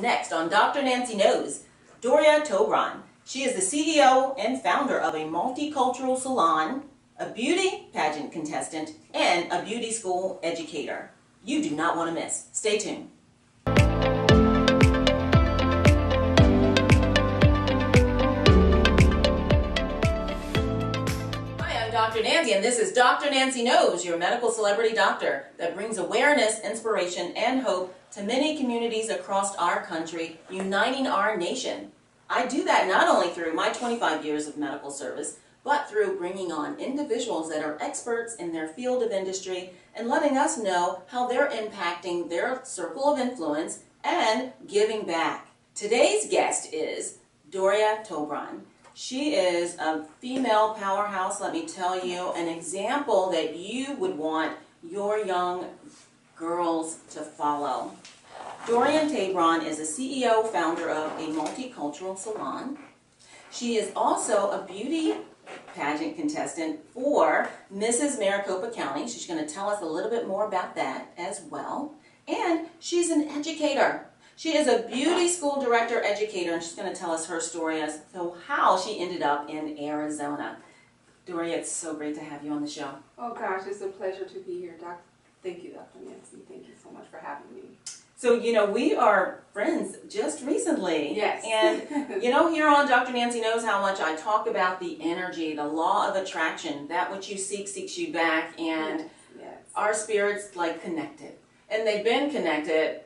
Next on Dr. Nancy Knows, Doria Tabron. She is the CEO and founder of a multicultural salon, a beauty pageant contestant, and a beauty school educator. You do not want to miss. Stay tuned. Dr. Nancy, and this is Dr. Nancy Knows, your medical celebrity doctor that brings awareness, inspiration, and hope to many communities across our country, uniting our nation. I do that not only through my 25 years of medical service, but through bringing on individuals that are experts in their field of industry and letting us know how they're impacting their circle of influence and giving back. Today's guest is Doria Tabron. She is a female powerhouse, let me tell you, an example that you would want your young girls to follow. Dorian Tabron is a CEO founder of a multicultural salon. She is also a beauty pageant contestant for Mrs. Maricopa County. She's going to tell us a little bit more about that as well. And she's an educator. She is a beauty school director educator, and she's going to tell us her story as to how she ended up in Arizona. Doria, it's so great to have you on the show. Oh gosh, it's a pleasure to be here, Doc. Thank you, Dr. Nancy. Thank you so much for having me. So, you know, we are friends just recently. Yes. And, you know, here on Dr. Nancy Knows how much I talk about the energy, the law of attraction, that which you seek seeks you back, and yes, yes. our spirits like connected. And they've been connected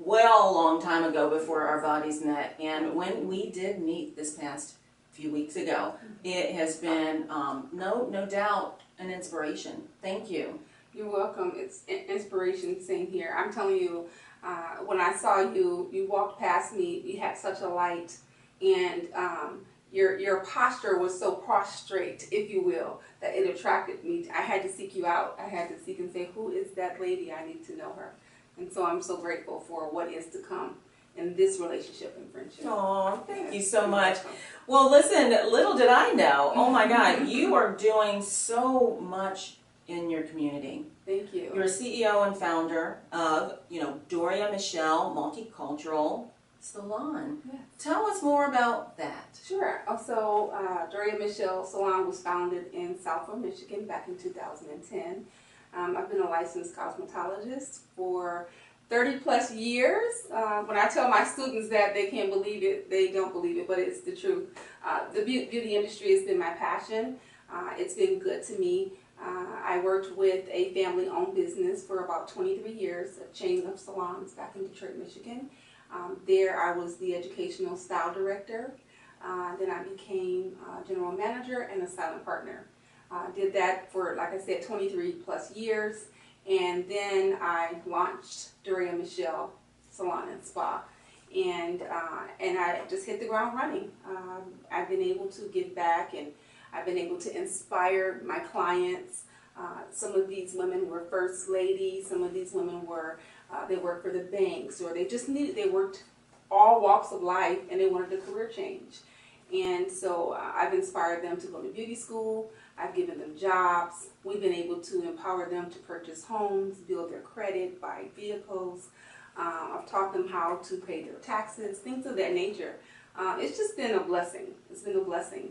well a long time ago before our bodies met. And when we did meet this past few weeks ago, it has been um, no no doubt an inspiration. Thank you. You're welcome. It's inspiration. Same here. I'm telling you, uh, when I saw you, you walked past me. You had such a light, and um, your your posture was so prostrate, if you will, that it attracted me. I had to seek you out. I had to seek and say, who is that lady? I need to know her. And so I'm so grateful for what is to come in this relationship and friendship. Oh, thank you so much. Well, listen, little did I know. Oh my God, you are doing so much in your community. Thank you. You're a CEO and founder of, you know, Doria MeChelle Multicultural Salon. Yes. Tell us more about that. Sure. Also, uh, Doria MeChelle Salon was founded in Southfield, Michigan back in 2010. Um, I've been a licensed cosmetologist for 30 plus years. Uh, when I tell my students that they can't believe it, they don't believe it, but it's the truth. Uh, the beauty industry has been my passion. Uh, it's been good to me. Uh, I worked with a family owned business for about 23 years, a chain of salons back in Detroit, Michigan. Um, there, I was the educational style director. Uh, then I became uh, general manager and a silent partner. Uh, did that for, like I said, 23 plus years. And then I launched Doria MeChelle Salon and Spa. And, uh, and I just hit the ground running. Um, I've been able to give back and I've been able to inspire my clients. Uh, some of these women were first ladies. Some of these women were, uh, they worked for the banks or they just needed, they worked all walks of life and they wanted a career change. And so uh, I've inspired them to go to beauty school. I've given them jobs. We've been able to empower them to purchase homes, build their credit, buy vehicles. Uh, I've taught them how to pay their taxes, things of that nature. Uh, it's just been a blessing. It's been a blessing.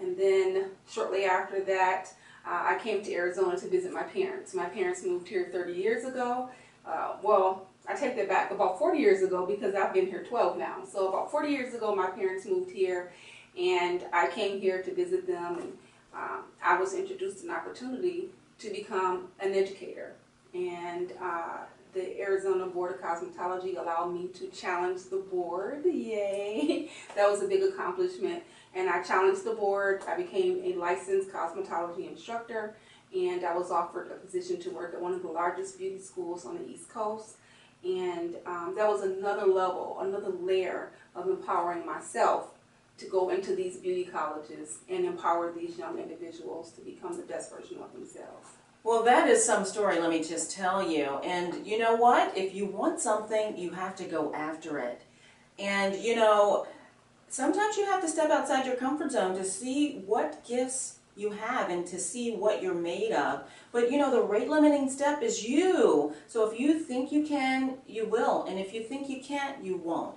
And then shortly after that, uh, I came to Arizona to visit my parents. My parents moved here 30 years ago. Uh, well, I take that back about 40 years ago because I've been here 12 now. So about 40 years ago, my parents moved here, and I came here to visit them. And um, I was introduced an opportunity to become an educator, and uh, the Arizona Board of Cosmetology allowed me to challenge the board. Yay! that was a big accomplishment. And I challenged the board. I became a licensed cosmetology instructor, and I was offered a position to work at one of the largest beauty schools on the East Coast. And um, that was another level, another layer of empowering myself to go into these beauty colleges and empower these young individuals to become the best version of themselves. Well, that is some story, let me just tell you. And you know what? If you want something, you have to go after it. And you know, sometimes you have to step outside your comfort zone to see what gifts you have and to see what you're made of. But you know, the rate limiting step is you. So if you think you can, you will. And if you think you can't, you won't.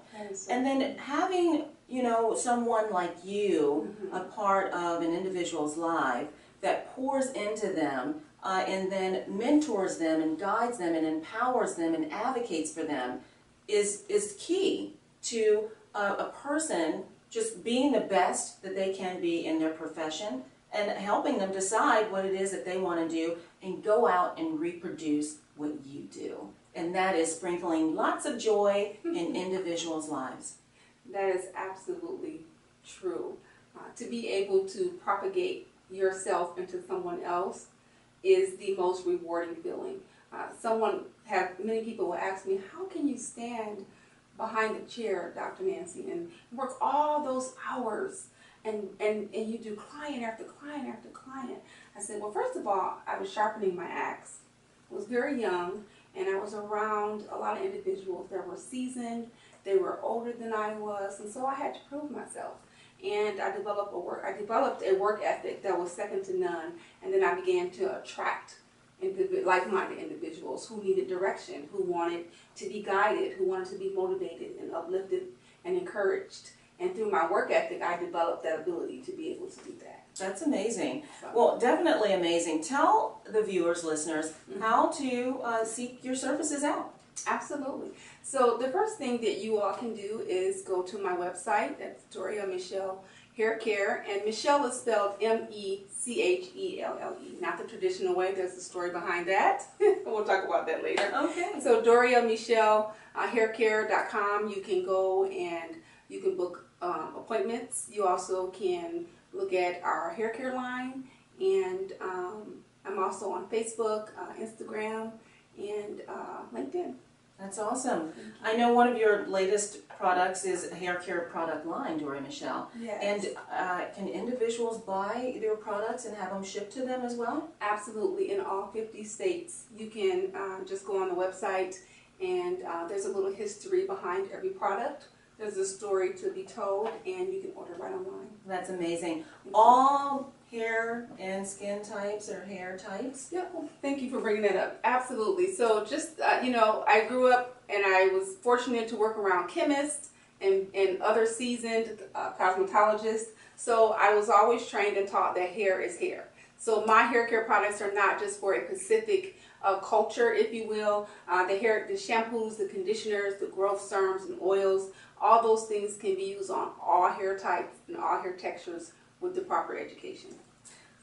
And then having, you know, someone like you Mhm. a part of an individual's life that pours into them uh, and then mentors them and guides them and empowers them and advocates for them is is key to a, a person just being the best that they can be in their profession and helping them decide what it is that they want to do and go out and reproduce what you do. And that is sprinkling lots of joy in individuals' lives. That is absolutely true. Uh, to be able to propagate yourself into someone else is the most rewarding feeling. Uh, someone have many people will ask me, how can you stand behind the chair, Dr. Nancy, and work all those hours and, and, and you do client after client after client? I said, well, first of all, I was sharpening my axe. I was very young and I was around a lot of individuals that were seasoned, they were older than I was, and so I had to prove myself. And I developed a work I developed a work ethic that was second to none, and then I began to attract like-minded individuals who needed direction, who wanted to be guided, who wanted to be motivated and uplifted and encouraged. And through my work ethic, I developed that ability to be able to do that. That's amazing. So, Well, definitely amazing. Tell the viewers, listeners, how to uh, seek your services out. Absolutely. So the first thing that you all can do is go to my website. That's Doria MeChelle Hair Care, and MeChelle is spelled M E C H E L L E, not the traditional way. There's a story behind that. we'll talk about that later. Okay. So Doria MeChelle uh, Haircare.com. You can go and you can book um, appointments. You also can look at our hair care line, and um, I'm also on Facebook, uh, Instagram, and uh, LinkedIn. That's awesome. I know one of your latest products is a hair care product line, Doria MeChelle. Yes. And uh, can individuals buy their products and have them shipped to them as well? Absolutely, in all 50 states. You can uh, just go on the website, and uh, there's a little history behind every product. There's a story to be told, and you can order right online. That's amazing. All hair and skin types or hair types? Yeah, well, thank you for bringing that up. Absolutely. So, just uh, you know, I grew up and I was fortunate to work around chemists and, and other seasoned uh, cosmetologists. So, I was always trained and taught that hair is hair. So, my hair care products are not just for a specific uh, culture, if you will. Uh, the hair, the shampoos, the conditioners, the growth serums, and oils, all those things can be used on all hair types and all hair textures with the proper education.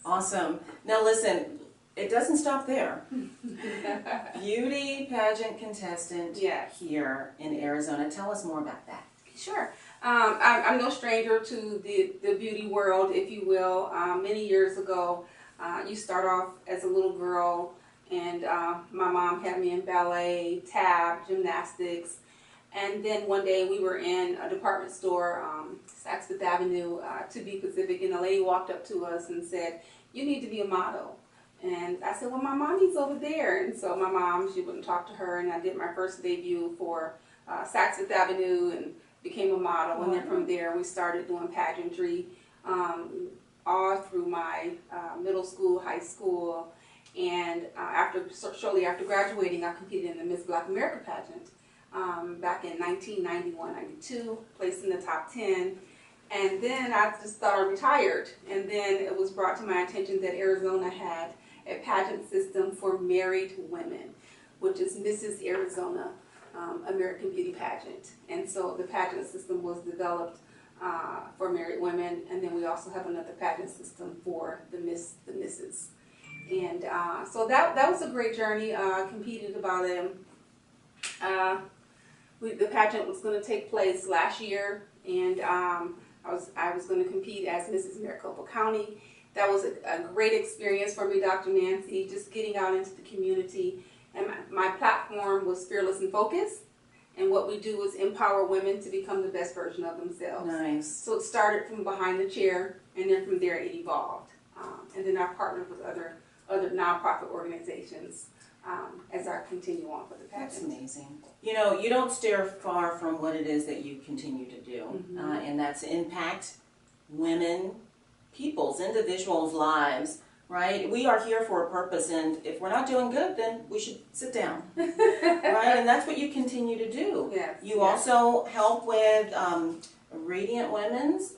Awesome. Now listen, it doesn't stop there. Beauty pageant contestant Yeah. here in Arizona. Tell us more about that. Sure. Um, I'm, I'm no stranger to the, the beauty world, if you will. Um, many years ago, uh, you start off as a little girl, and uh, my mom had me in ballet, tap, gymnastics. And then one day we were in a department store, um, Saks Fifth Avenue, uh, to be Pacific, and a lady walked up to us and said, You need to be a model. And I said, Well, my mommy's over there. And so my mom, she wouldn't talk to her, and I did my first debut for uh, Saks Fifth Avenue and became a model. And then from there, we started doing pageantry um, all through my uh, middle school, high school. And uh, after shortly after graduating, I competed in the Miss Black America pageant um, back in 1991, 92, placed in the top 10. And then I just thought I retired. And then it was brought to my attention that Arizona had a pageant system for married women, which is Mrs. Arizona um, American Beauty Pageant. And so the pageant system was developed uh, for married women, and then we also have another pageant system for the Miss, the Misses. And uh, so that that was a great journey. Uh, competed about um, uh, we, the pageant was going to take place last year, and um, I was I was going to compete as Mrs. Maricopa County. That was a, a, great experience for me, Dr. Nancy, just getting out into the community. And my, my platform was Fearless and Focused. And what we do is empower women to become the best version of themselves. Nice. So it started from behind the chair, and then from there it evolved. Um, and then I partnered with other other nonprofit organizations um, as I continue on for the That's amazing. You know, you don't steer far from what it is that you continue to do, Mhm. uh, and that's impact women people's, individuals' lives, right? We are here for a purpose, and if we're not doing good, then we should sit down, right? And that's what you continue to do. Yes. You yes. also help with um, Radiant Women's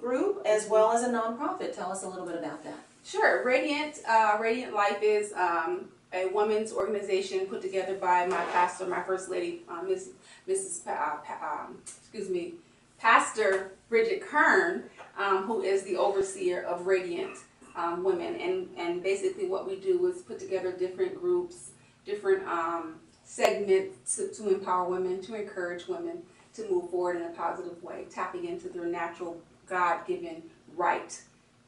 group as well as a nonprofit. Tell us a little bit about that. Sure. Radiant uh, Radiant Life is um, a women's organization put together by my pastor, my first lady, uh, Miss Mrs. Pa- uh, Pa- um, excuse me, Pastor Bridget Kern, um, who is the overseer of Radiant um, Women, and and basically what we do is put together different groups, different um, segments to, to empower women, to encourage women to move forward in a positive way, tapping into their natural God-given right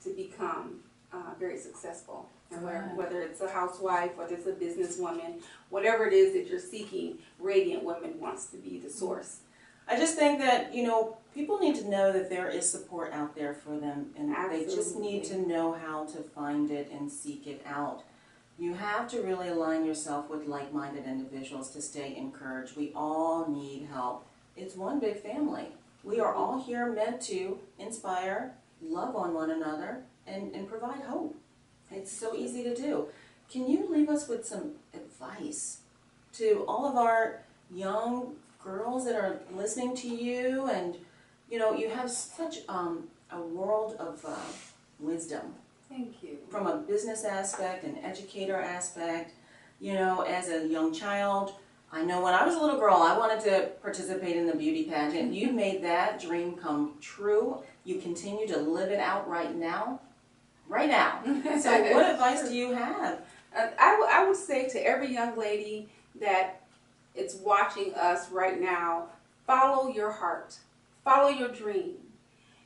to become very successful. And where, whether it's a housewife, whether it's a businesswoman, whatever it is that you're seeking, Radiant Women wants to be the mm-hmm. source. I just think that, you know, people need to know that there is support out there for them and they just need to know how to find it and seek it out. You have to really align yourself with like-minded individuals to stay encouraged. We all need help. It's one big family. We are all here meant to inspire, love on one another, and, and provide hope. It's so easy to do. Can you leave us with some advice to all of our young girls that are listening to you and you know you have such um, a world of uh, wisdom Thank you. from a business aspect an educator aspect you know as a young child i know when i was a little girl i wanted to participate in the beauty pageant. You made that dream come true. You continue to live it out right now. Right now. So what advice do you have? Uh, I, w- I would say to every young lady that is watching us right now, follow your heart, follow your dream.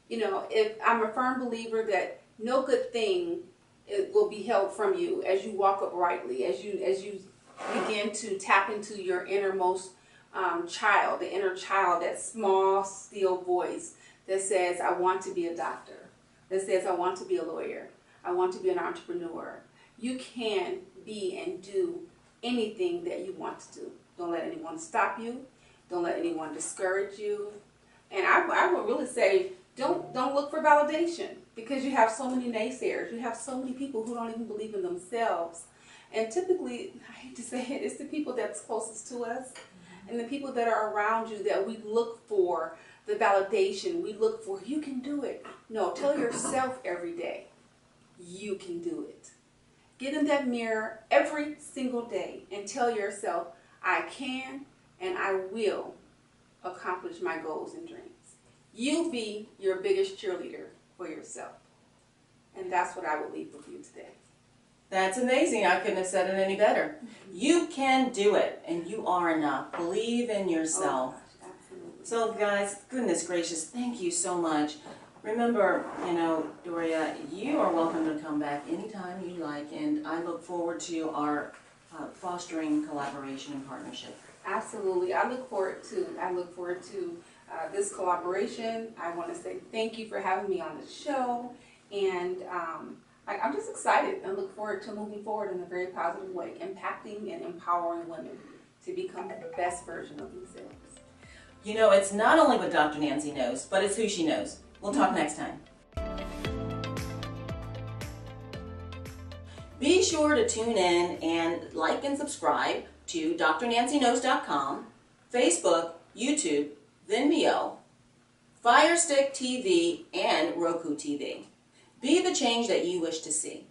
You know, if I'm a firm believer that no good thing it will be held from you as you walk uprightly, as you as you begin to tap into your innermost um, child, the inner child, that small, still voice that says, "I want to be a doctor," that says, "I want to be a lawyer," "I want to be an entrepreneur." you can be and do anything that you want to do. Don't let anyone stop you. Don't let anyone discourage you. And I, I would really say, don't don't look for validation because you have so many naysayers. You have so many people who don't even believe in themselves. And typically, I hate to say it, it's the people that's closest to us and the people that are around you that we look for the validation. We look for, you can do it. No, tell yourself every day, you can do it. Get in that mirror every single day and tell yourself, I can and I will accomplish my goals and dreams. You be your biggest cheerleader for yourself. And that's what I will leave with you today. That's amazing. I couldn't have said it any better. You can do it, and you are enough. Believe in yourself. Oh, gosh. So, guys, goodness gracious, thank you so much. Remember, you know, Doria, you are welcome to come back anytime you like, and I look forward to our uh, fostering collaboration and partnership. Absolutely. I look forward to I look forward to uh, this collaboration. I want to say thank you for having me on the show, and um, I, I'm just excited and look forward to moving forward in a very positive way, impacting and empowering women to become the best version of themselves. You know, it's not only what Dr. Nancy knows, but it's who she knows. We'll talk next time. Be sure to tune in and like and subscribe to drnancyknows.com, Facebook, YouTube, Vimeo, Firestick TV, and Roku TV. Be the change that you wish to see.